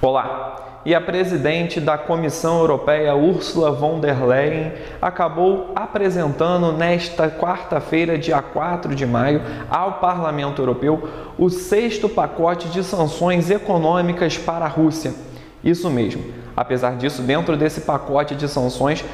Olá! E a presidente da Comissão Europeia, Ursula von der Leyen, acabou apresentando nesta quarta-feira, dia 4 de maio, ao Parlamento Europeu o sexto pacote de sanções econômicas para a Rússia. Isso mesmo. Apesar disso, dentro desse pacote de sanções,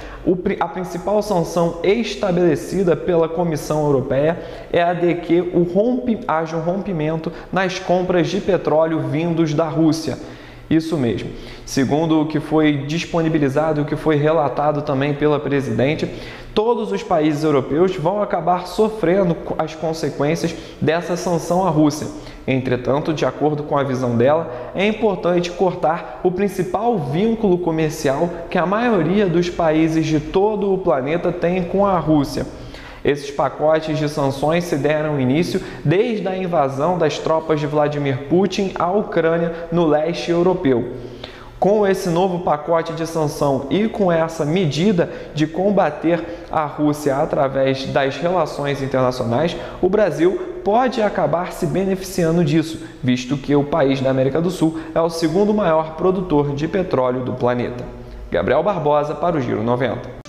a principal sanção estabelecida pela Comissão Europeia é a de que o rompe, haja um rompimento nas compras de petróleo vindos da Rússia. Isso mesmo. Segundo o que foi disponibilizado, o que foi relatado também pela presidente, todos os países europeus vão acabar sofrendo as consequências dessa sanção à Rússia. Entretanto, de acordo com a visão dela, é importante cortar o principal vínculo comercial que a maioria dos países de todo o planeta tem com a Rússia esses pacotes de sanções se deram início desde a invasão das tropas de Vladimir Putin à Ucrânia no leste europeu. Com esse novo pacote de sanção e com essa medida de combater a Rússia através das relações internacionais, o Brasil pode acabar se beneficiando disso, visto que o país da América do Sul é o segundo maior produtor de petróleo do planeta. Gabriel Barbosa para o Giro 90.